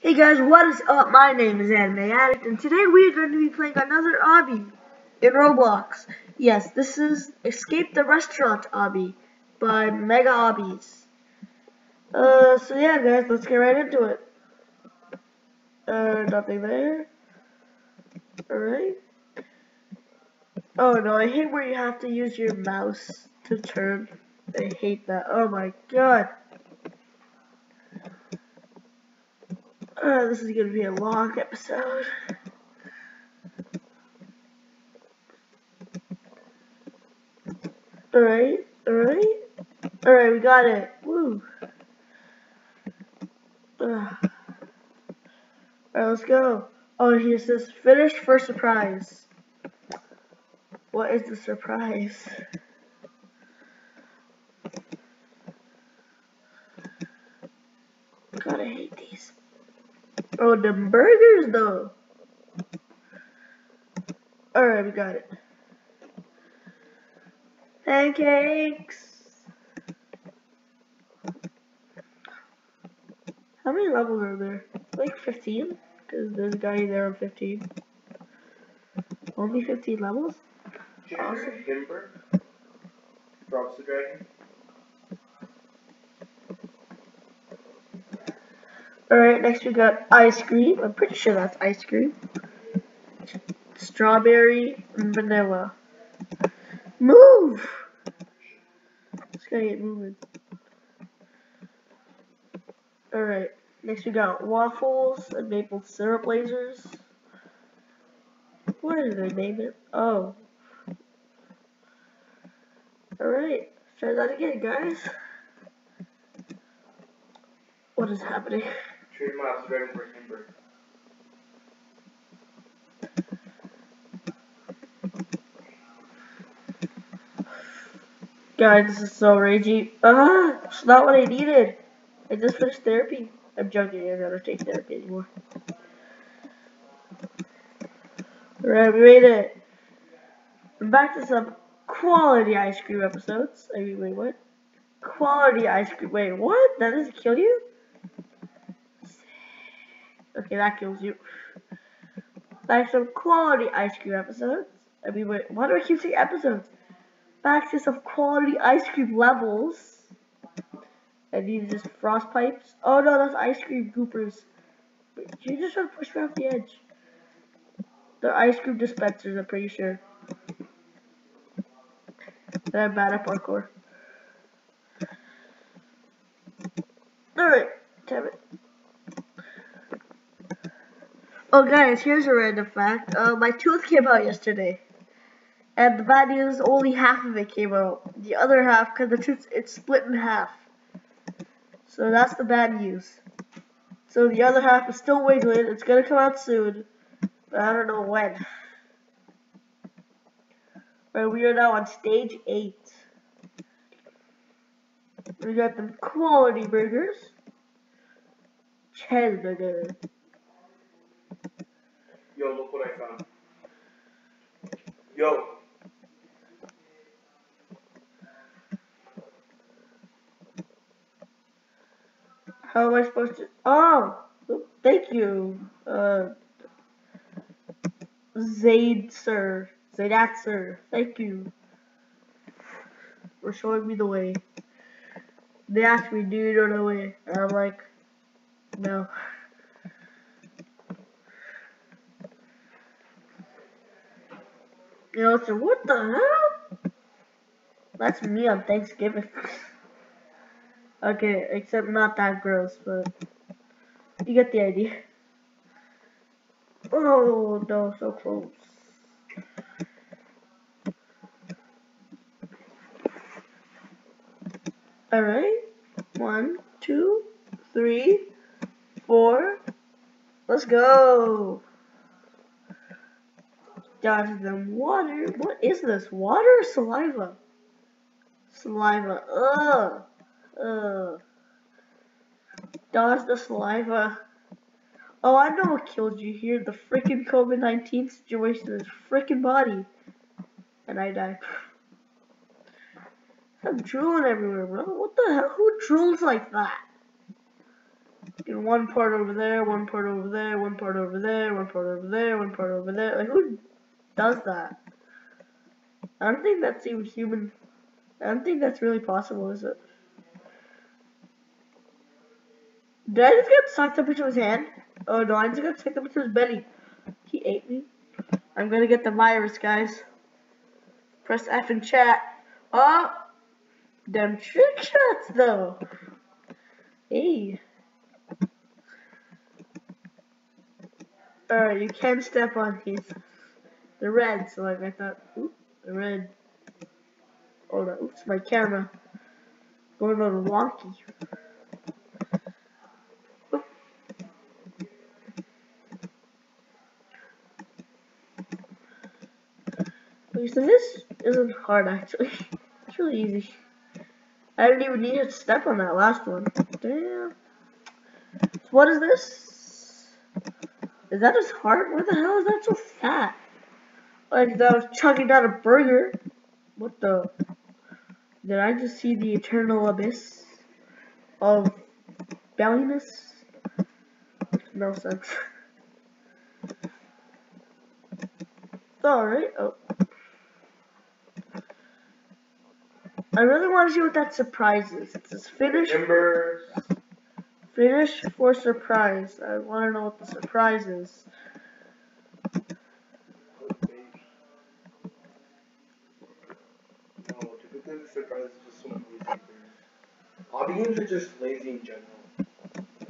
Hey guys, what is up? My name is Anime Addict, and today we are going to be playing another obby in Roblox. Yes, this is Escape the Restaurant obby by Mega Obbies. Uh, so yeah guys, let's get right into it. Uh, nothing there. Alright. Oh no, I hate where you have to use your mouse to turn. I hate that. Oh my god. Uh, this is gonna be a long episode. Alright, alright. Alright, we got it. Woo. Alright, let's go. Oh, he says finish for surprise. What is the surprise? God, I hate these. Oh, the burgers though. Alright, we got it. Pancakes. How many levels are there? Like 15? Because there's a guy there on 15. Only 15 levels? Awesome. Drops the dragon. Alright, next we got ice cream. I'm pretty sure that's ice cream. Strawberry and vanilla. Move! Just gotta get moving. Alright, next we got waffles and maple syrup lasers. What did they name it? Oh. Alright, try that again, guys. What is happening? Trade miles. Guys, this is so ragey. Ah, it's not what I needed. I just finished therapy. I'm joking, I don't take therapy anymore. Alright, we made it. Back to some quality ice cream episodes. I mean, wait, what? Quality ice cream. Wait, what? That doesn't kill you? Okay, that kills you. Back some quality ice cream episodes. I mean, wait, why do I keep saying episodes? Back to some quality ice cream levels. And these are just frost pipes. Oh no, that's ice cream goopers. You just want to push me off the edge. They're ice cream dispensers, I'm pretty sure. And I'm bad at parkour. Alright, damn it. Oh guys, here's a random fact. Uh, my tooth came out yesterday. And the bad news, only half of it came out. The other half, because the tooth, it's split in half. So that's the bad news. So the other half is still wiggling. It's gonna come out soon. But I don't know when. But we are now on stage 8. We got them quality burgers. Cheeseburger. Yo, look what I found. Yo. How am I supposed to? Oh, thank you, uh, Zaid sir, Zaydat sir. Thank you for showing me the way. They asked me, "Do you know the way?" And I'm like, "No." You know, so what the hell? That's me on Thanksgiving. okay, except not that gross, but you get the idea. Oh no, so close. Alright, one, two, three, four. Let's go. Dodge them water. What is this? Water or saliva? Saliva. Ugh. Ugh. Dodge the saliva. Oh, I know what killed you here. The freaking COVID-19 situation is freaking body. And I die. I'm drooling everywhere, bro. What the hell? Who drools like that? And one part over there, one part over there, one part over there, one part over there, one part over there. Like who does that? I don't think that seems human. I don't think that's really possible, is it? Did I just get sucked up into his hand? Oh no, I just got sucked up into his belly. He ate me. I'm gonna get the virus, guys. Press F in chat. Oh! Them trick shots, though. Hey. Alright, you can step on these. They're red, so like I thought, oop, they're red. Oh no, oops, my camera. Going on wonky. Oop. Okay, so this isn't hard actually. It's really easy. I didn't even need to step on that last one. Damn. So what is this? Is that his heart? Why the hell is that so fat? Like that was chugging down a burger. What the? Did I just see the eternal abyss of belliness? No sense. Alright. Oh. I really want to see what that surprise is. It says finish Embers. Finish for surprise. I want to know what the surprise is. No, typically the surprise is some lazy things. Obby games are just lazy in general.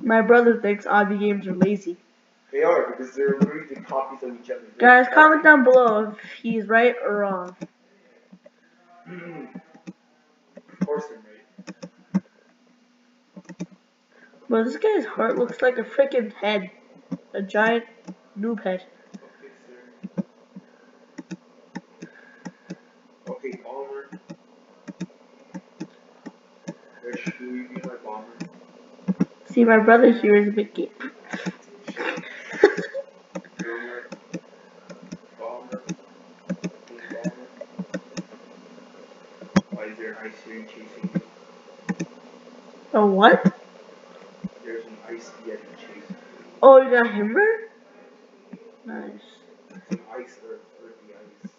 My brother thinks Obby games are lazy. They are because they're literally the copies of each other. Guys, comment down below if he's right or wrong. of course I'm right. This guy's heart looks like a freaking head. A giant noob head. Okay, sir. Okay, bomber. Where should we be my bomber? See, my brother here is there me? A what? There's an ice yeti chasing. Oh, you got him Himbrr? Nice. It's an ice earth, ice.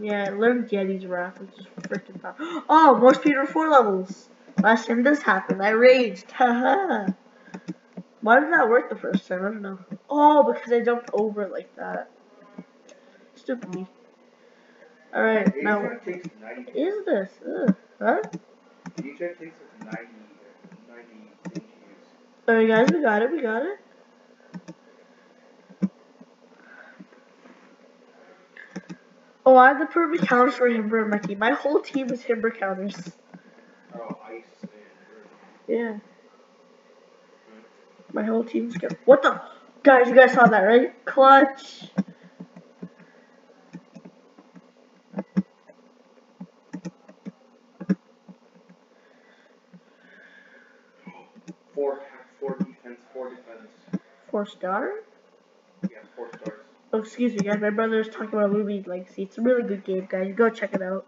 Yeah, I learned Yeti's wrath, which is freaking power. Oh, more speed for four levels. Last time this happened, I raged. Haha. Why did that work the first time? I don't know. Oh, because I jumped over it like that. Stupid me. Alright, now, takes 90. what is this? Ugh. Huh? Asia takes us 90, 90 things to use. Alright, guys, we got it, we got it. Oh, I have the perfect counters for Himbrr in my team. My whole team is Himbrr counters. Oh, and. Yeah. My whole team's good. What the? Guys, you guys saw that, right? Clutch. Four, four defense, four defense. Four star? Yeah, four stars. Oh, excuse me, guys. My brother is talking about Ruby Legacy. It's a really good game, guys. Go check it out.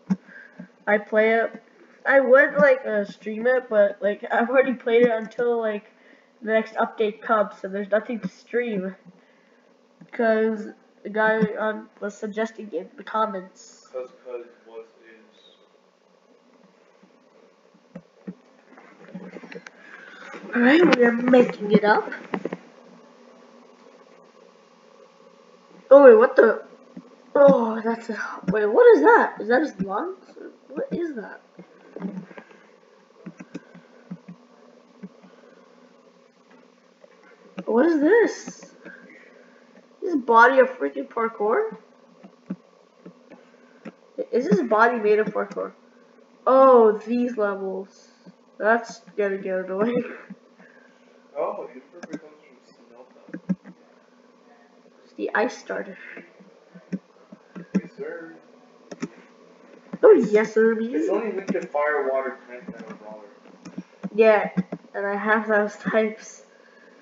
I play it. I would like uh, stream it, but like I've already played it until like the next update comes, so there's nothing to stream. Cause the guy um, was suggesting it in the comments. Cause, cause, was, is. Alright, we are making it up. Oh wait, what the? Oh, that's a. Wait, what is that? Is that his lungs? What is that? What is this? Is his body a freaking parkour? Is this body made of parkour? Oh, these levels. That's gonna get annoying. Oh, Hooper becomes from Snelta. It's the ice starter. Yes, sir. Oh yes, sir. It's only weak to fire, water, plant, and a. Yeah, and I have those types.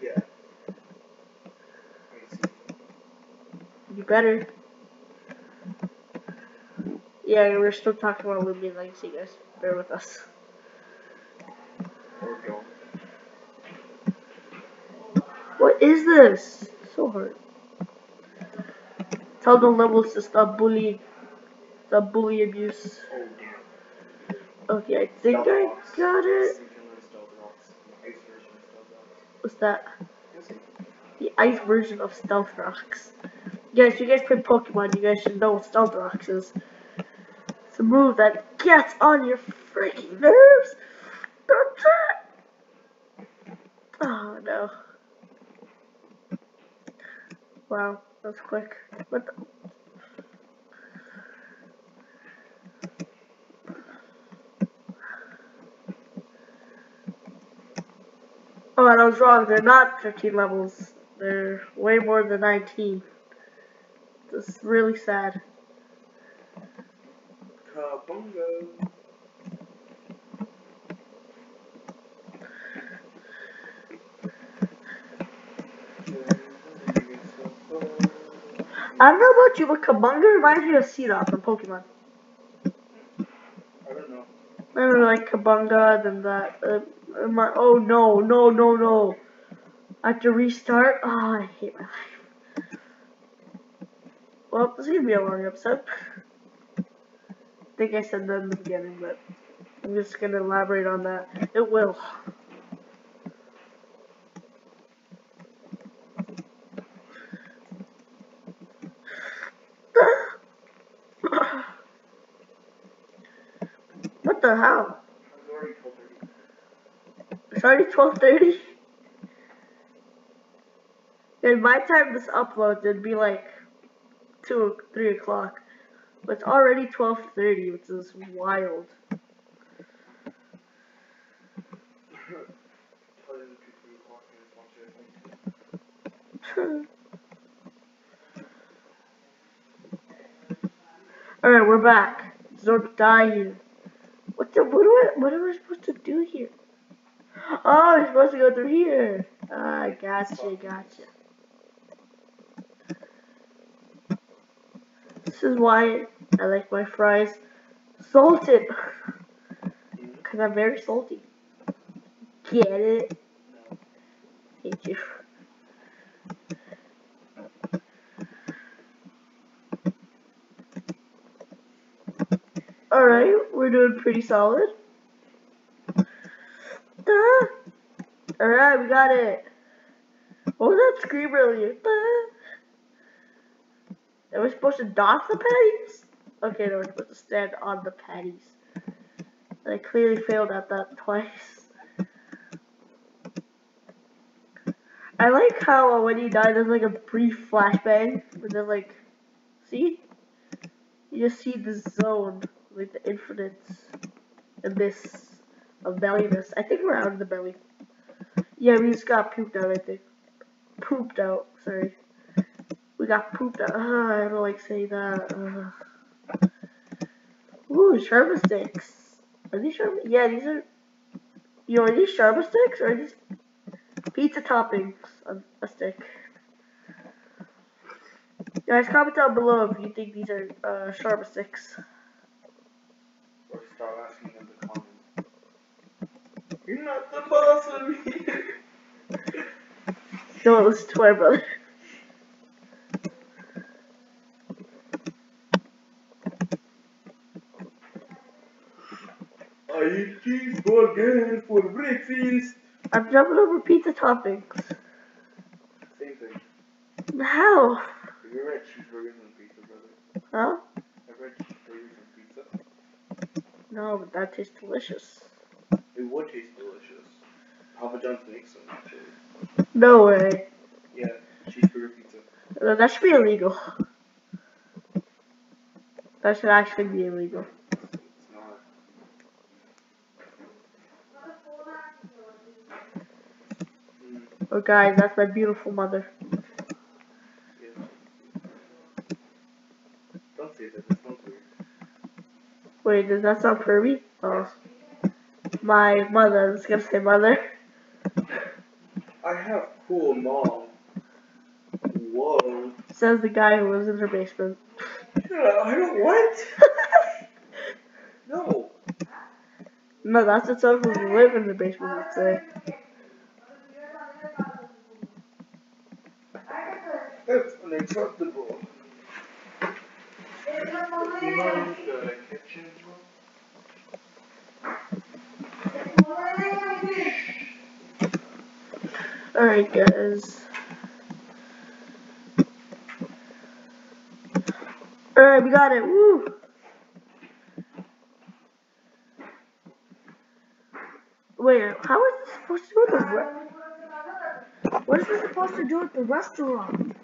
Yeah. I see. You better. Yeah, we're still talking about Loomian Legacy, guys. Bear with us. What is this? So hard. Tell the levels to stop bullying. Stop bully abuse. Okay, I think I got it. What's that? The ice version of Stealth Rocks. Guys, you guys play Pokemon, you guys should know what Stealth is. It's a move that gets on your freaking nerves. That's it. Oh no. Wow, that was quick. What the? Oh, and I was wrong. They're not 13 levels. They're way more than 19. Is really sad. Kabunga. I don't know about you, but Kabunga reminds me of Seedot from Pokemon. I don't know. Remember, like Kabunga, then that. Uh, my, oh no, no, no, no. I have to restart. Oh, I hate my life. Well, this is gonna be a long episode. I think I said that in the beginning, but I'm just gonna elaborate on that. It will. what the hell? It's already 12:30. It's already twelve thirty. And by time this uploads, it'd be like two, three o'clock. But it's already twelve thirty, which is wild. Alright, we're back. Zork die here. What the what do I what am I supposed to do here? Oh, you're supposed to go through here. Ah, gotcha, gotcha. This is why I like my fries salted. Cause I'm very salty. Get it? Thank you. Alright, we're doing pretty solid. Alright, we got it. What was that scream earlier? Am I supposed to dock the patties? Okay, no, we're supposed to stand on the patties. I clearly failed at that twice. I like how uh, when you die, there's like a brief flashbang, but then like, see? You just see the zone, like the infinite abyss of belliness. I think we're out of the belly. Yeah, we just got pooped out, I think. Pooped out, sorry. We got pooped out. Uh, I don't like say that. Uh. Ooh, Sharma sticks. Are these Sharma? Yeah, these are. Yo, are these Sharma sticks or are these pizza toppings on a stick? Guys, comment down below if you think these are uh, sticks. Or start asking in the comments. You're not the boss of me. Don't listen to my brother. Cheeseburger for breakfast. I'm jumping over pizza toppings. Same thing. How? Have you ever had cheeseburgers on pizza, brother? Huh? Ever had cheeseburgers on pizza? No, but that tastes delicious. It would taste delicious. Papa John's makes them, actually. No way. Yeah, cheeseburger pizza. Uh, That should be illegal. That should actually be illegal. It's not. Mm, Oh, guys, that's my beautiful mother. yeah. Don't say that, that sounds weird. Wait, does that sound pervy? Oh, my mother. I was gonna say mother. I have cool mom. Whoa. Says the guy who lives in her basement. I don't what? No. No, that's the someone who live in the basement say. Acceptable. Alright guys. Alright, we got it. Woo! Wait, how is this supposed to do with the What is this supposed to do with the restaurant?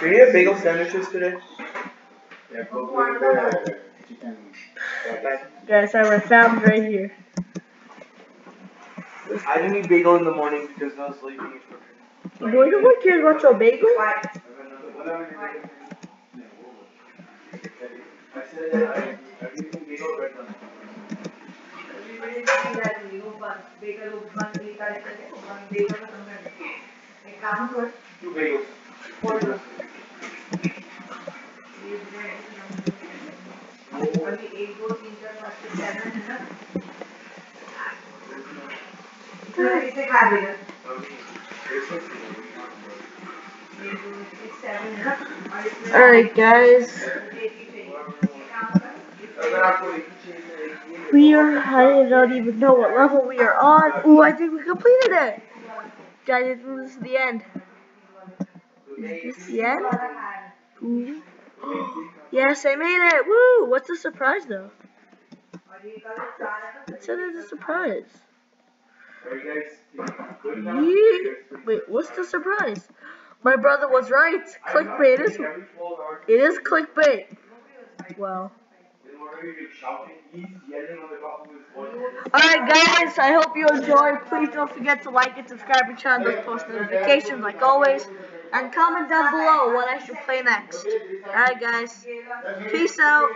Did you have bagel sandwiches today? Guys, I was found right here. I didn't eat bagel in the morning because I was sleeping is prepared. Do uh, you want kids watch a bagel? Two bagels. I'm eating bagel right now. Two bagels. Alright, guys. अगर आपको एक ही चीज़ है, एक ये We are, I don't even know what level we are on. Ooh, I think we completed it. Guys, this is the end. Is this end? Ooh. Yes, I made it. Woo! What's the surprise, though? It said it's a surprise. Yeah. Wait, what's the surprise? My brother was right. Clickbait. It is, it is clickbait. Well. on. Alright guys, I hope you enjoyed. Please don't forget to like and subscribe and to channel, post notifications like always. And comment down below what I should play next. Alright guys, peace out.